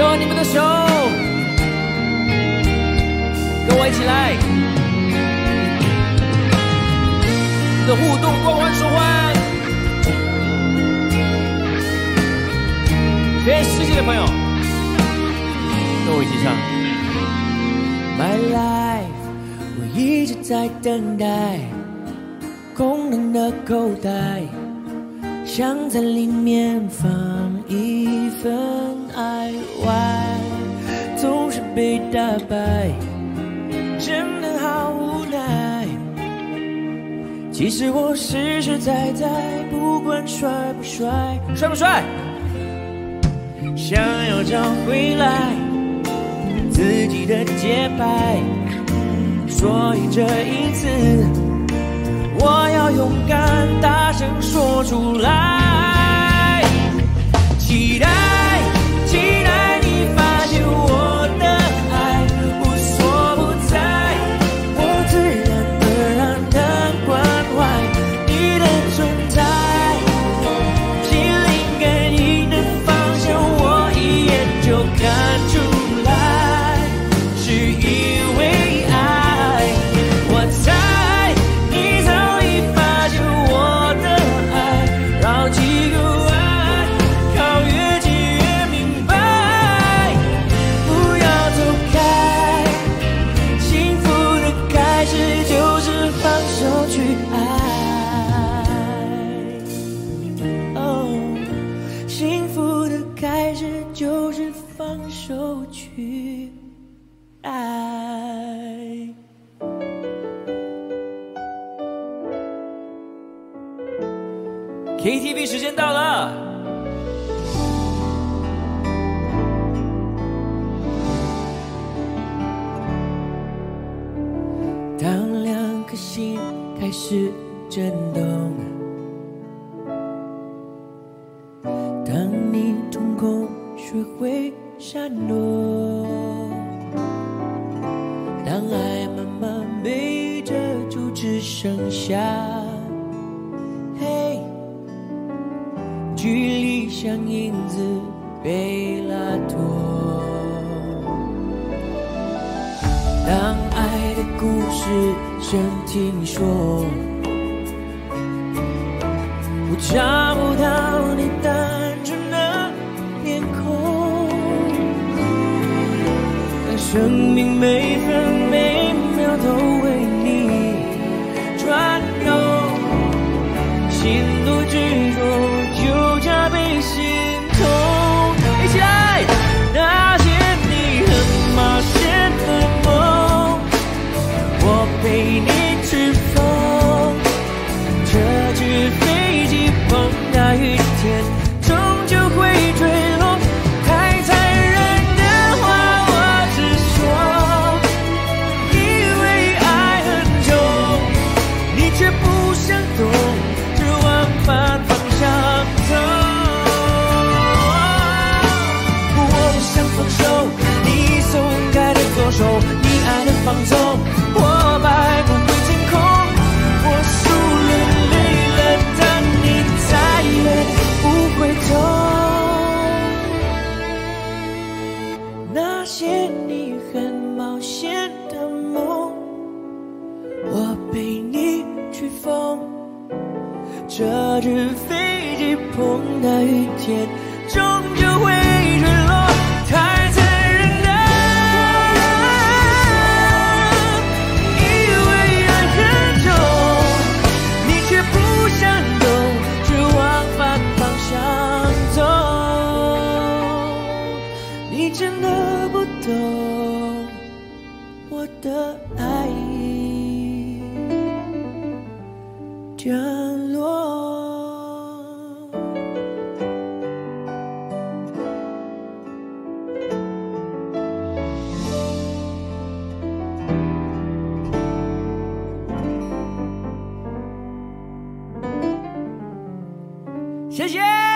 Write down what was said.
给我你们的手，跟我一起来，的互动光环手环，全世界的朋友，跟我一起唱。My life，我一直在等待空空的口袋。想在里面放一份爱，总是被打败，真的好无奈。其实我实实在在，不管帅不帅，帅不帅，想要找回来自己的节拍，所以这一次。我要勇敢，大声说出来，放手去爱 KTV 时间到了，当两颗心开始震动，当你瞳孔学会闪躲，当爱慢慢被遮住，只剩下。距离像影子被拉脱，当爱的故事声听说，我找不到生命每分些你很冒险的梦，我陪你去疯。这只飞机碰到雨天，终究会降落。谢谢。